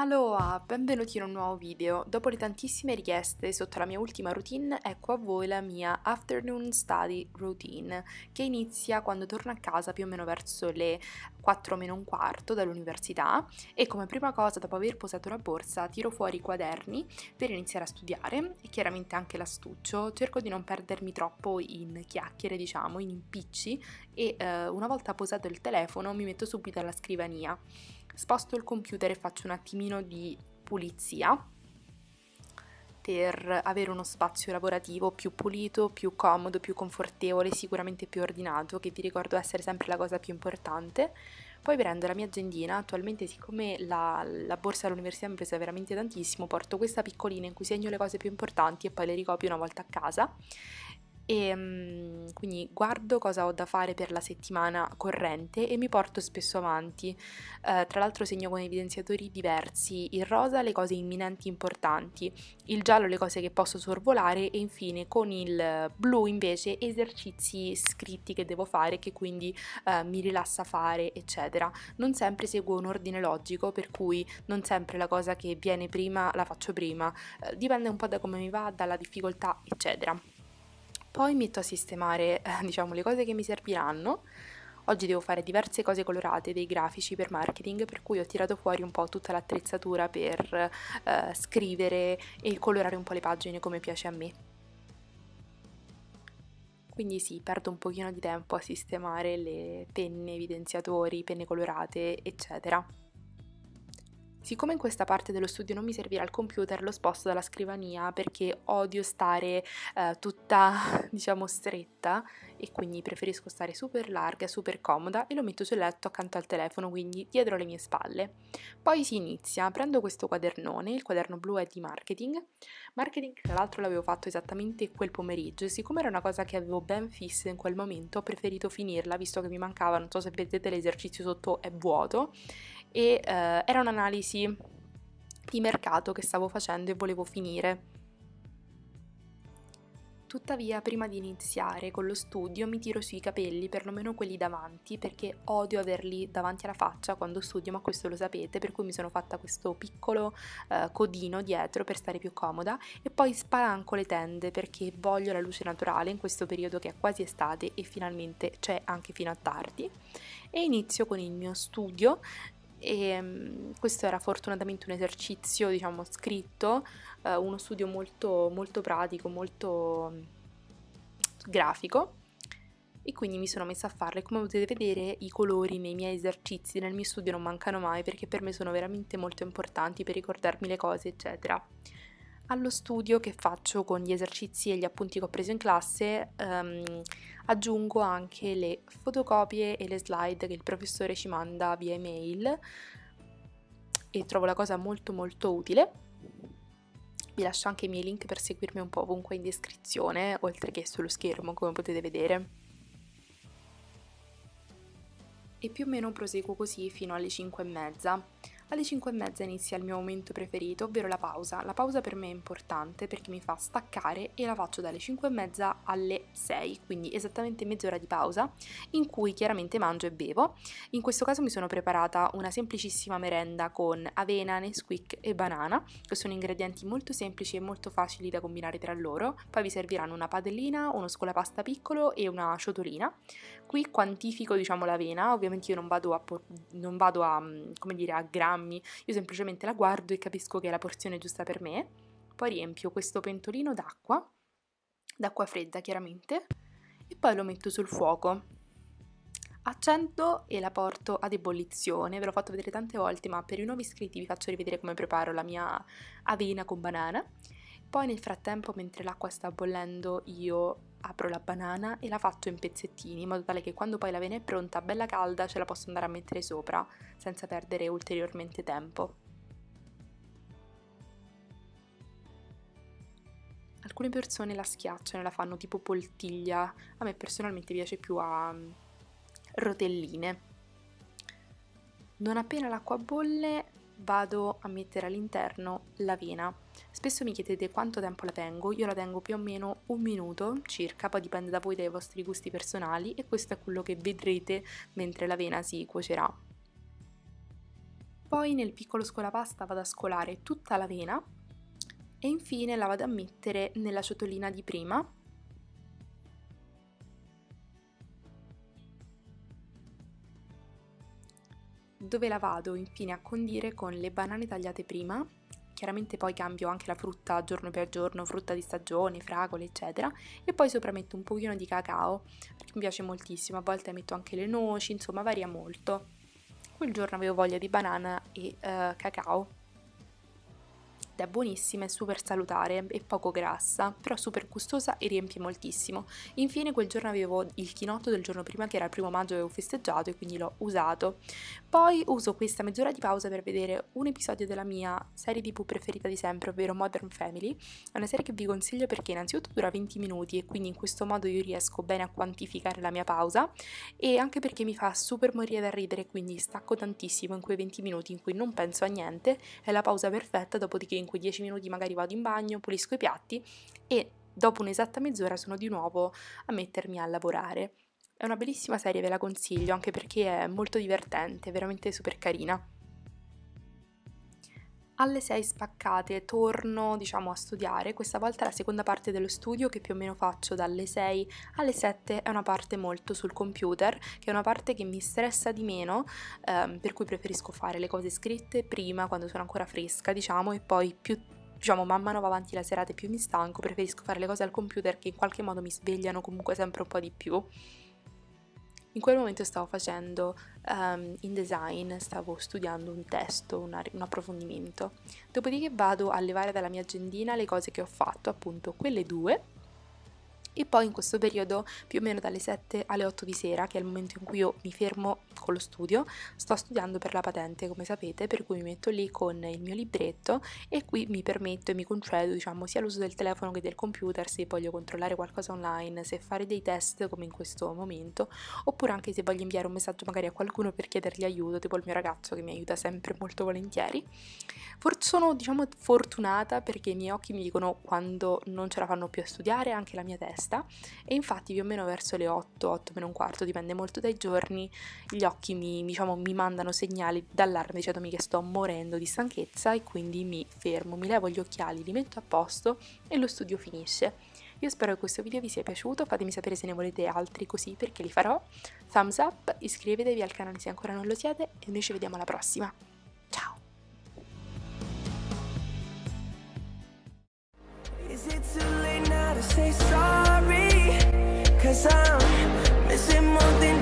Aloha, benvenuti in un nuovo video. Dopo le tantissime richieste sotto la mia ultima routine, ecco a voi la mia afternoon study routine, che inizia quando torno a casa più o meno verso le 4 meno un quarto dall'università e come prima cosa, dopo aver posato la borsa, tiro fuori i quaderni per iniziare a studiare e chiaramente anche l'astuccio. Cerco di non perdermi troppo in chiacchiere, diciamo, in impicci e eh, una volta posato il telefono mi metto subito alla scrivania sposto il computer e faccio un attimino di pulizia per avere uno spazio lavorativo più pulito, più comodo, più confortevole, sicuramente più ordinato, che vi ricordo essere sempre la cosa più importante. Poi prendo la mia agendina, attualmente siccome la, la borsa all'università mi pesa veramente tantissimo, porto questa piccolina in cui segno le cose più importanti e poi le ricopio una volta a casa e um, quindi guardo cosa ho da fare per la settimana corrente e mi porto spesso avanti. Uh, tra l'altro segno con evidenziatori diversi, il rosa le cose imminenti importanti, il giallo le cose che posso sorvolare e infine con il blu invece esercizi scritti che devo fare che quindi uh, mi rilassa fare eccetera. Non sempre seguo un ordine logico per cui non sempre la cosa che viene prima la faccio prima, uh, dipende un po' da come mi va, dalla difficoltà eccetera. Poi metto a sistemare, eh, diciamo, le cose che mi serviranno. Oggi devo fare diverse cose colorate, dei grafici per marketing, per cui ho tirato fuori un po' tutta l'attrezzatura per eh, scrivere e colorare un po' le pagine come piace a me. Quindi sì, perdo un pochino di tempo a sistemare le penne, evidenziatori, penne colorate, eccetera. Siccome in questa parte dello studio non mi servirà il computer, lo sposto dalla scrivania perché odio stare eh, tutta, diciamo, stretta e quindi preferisco stare super larga, super comoda e lo metto sul letto accanto al telefono, quindi dietro le mie spalle. Poi si inizia, prendo questo quadernone, il quaderno blu è di marketing. Marketing tra l'altro l'avevo fatto esattamente quel pomeriggio e siccome era una cosa che avevo ben fissa in quel momento, ho preferito finirla visto che mi mancava, non so se vedete l'esercizio sotto è vuoto e eh, era un'analisi di mercato che stavo facendo e volevo finire. Tuttavia, prima di iniziare con lo studio mi tiro sui capelli, perlomeno quelli davanti, perché odio averli davanti alla faccia quando studio, ma questo lo sapete, per cui mi sono fatta questo piccolo uh, codino dietro per stare più comoda e poi spalanco le tende perché voglio la luce naturale in questo periodo che è quasi estate e finalmente c'è anche fino a tardi. E inizio con il mio studio e um, questo era fortunatamente un esercizio diciamo scritto uh, uno studio molto molto pratico molto um, grafico. E quindi mi sono messa a farle come potete vedere i colori nei miei esercizi nel mio studio non mancano mai perché per me sono veramente molto importanti per ricordarmi le cose eccetera allo studio che faccio con gli esercizi e gli appunti che ho preso in classe um, aggiungo anche le fotocopie e le slide che il professore ci manda via email e trovo la cosa molto molto utile. Vi lascio anche i miei link per seguirmi un po' ovunque in descrizione, oltre che sullo schermo come potete vedere. E più o meno proseguo così fino alle 5 e mezza. Alle 5 e mezza inizia il mio momento preferito, ovvero la pausa. La pausa per me è importante perché mi fa staccare e la faccio dalle 5 e mezza alle 6, quindi esattamente mezz'ora di pausa in cui chiaramente mangio e bevo. In questo caso mi sono preparata una semplicissima merenda con avena, Nesquik e banana, che sono ingredienti molto semplici e molto facili da combinare tra loro. Poi vi serviranno una padellina, uno scolapasta piccolo e una ciotolina. Qui quantifico diciamo l'avena, ovviamente io non vado a, non vado a, come dire, a grammi grammi, io semplicemente la guardo e capisco che è la porzione giusta per me, poi riempio questo pentolino d'acqua, d'acqua fredda chiaramente, e poi lo metto sul fuoco. Accendo e la porto ad ebollizione, ve l'ho fatto vedere tante volte, ma per i nuovi iscritti vi faccio rivedere come preparo la mia avena con banana. Poi nel frattempo, mentre l'acqua sta bollendo, io apro la banana e la faccio in pezzettini in modo tale che quando poi l'avena è pronta, bella calda, ce la posso andare a mettere sopra senza perdere ulteriormente tempo. Alcune persone la schiacciano e la fanno tipo poltiglia, a me personalmente piace più a mm, rotelline. Non appena l'acqua bolle vado a mettere all'interno l'avena. Spesso mi chiedete quanto tempo la tengo, io la tengo più o meno un minuto circa, poi dipende da voi dai vostri gusti personali e questo è quello che vedrete mentre l'avena si cuocerà. Poi nel piccolo scolapasta vado a scolare tutta l'avena e infine la vado a mettere nella ciotolina di prima dove la vado infine a condire con le banane tagliate prima. Chiaramente poi cambio anche la frutta giorno per giorno, frutta di stagione, fragole eccetera. E poi sopra metto un pochino di cacao perché mi piace moltissimo, a volte metto anche le noci, insomma varia molto. Quel giorno avevo voglia di banana e uh, cacao è buonissima, è super salutare e poco grassa, però super gustosa e riempie moltissimo. Infine quel giorno avevo il chinotto del giorno prima che era il primo maggio avevo festeggiato e quindi l'ho usato. Poi uso questa mezz'ora di pausa per vedere un episodio della mia serie tv preferita di sempre, ovvero Modern Family. È una serie che vi consiglio perché innanzitutto dura 20 minuti e quindi in questo modo io riesco bene a quantificare la mia pausa e anche perché mi fa super morire da ridere, quindi stacco tantissimo in quei 20 minuti in cui non penso a niente, è la pausa perfetta, dopodiché in quei 10 minuti magari vado in bagno, pulisco i piatti e dopo un'esatta mezz'ora sono di nuovo a mettermi a lavorare. È una bellissima serie, ve la consiglio, anche perché è molto divertente, veramente super carina alle 6 spaccate torno diciamo a studiare, questa volta la seconda parte dello studio che più o meno faccio dalle 6 alle 7 è una parte molto sul computer, che è una parte che mi stressa di meno, ehm, per cui preferisco fare le cose scritte prima quando sono ancora fresca diciamo e poi più diciamo man mano va avanti la serata e più mi stanco, preferisco fare le cose al computer che in qualche modo mi svegliano comunque sempre un po' di più. In quel momento stavo facendo um, InDesign, stavo studiando un testo, una, un approfondimento. Dopodiché vado a levare dalla mia agendina le cose che ho fatto, appunto quelle due, e poi in questo periodo più o meno dalle 7 alle 8 di sera, che è il momento in cui io mi fermo con lo studio, sto studiando per la patente come sapete, per cui mi metto lì con il mio libretto e qui mi permetto e mi concedo diciamo sia l'uso del telefono che del computer se voglio controllare qualcosa online, se fare dei test come in questo momento, oppure anche se voglio inviare un messaggio magari a qualcuno per chiedergli aiuto, tipo il mio ragazzo che mi aiuta sempre molto volentieri. For- sono diciamo fortunata perché i miei occhi mi dicono quando non ce la fanno più a studiare, anche la mia testa testa e infatti più o meno verso le 8, 8 meno un quarto, dipende molto dai giorni, gli occhi mi, diciamo, mi mandano segnali d'allarme dicendomi che sto morendo di stanchezza e quindi mi fermo, mi levo gli occhiali, li metto a posto e lo studio finisce. Io spero che questo video vi sia piaciuto, fatemi sapere se ne volete altri così perché li farò. Thumbs up, iscrivetevi al canale se ancora non lo siete e noi ci vediamo alla prossima. Ciao! Is it too late now to say sorry? Cause I'm missing more than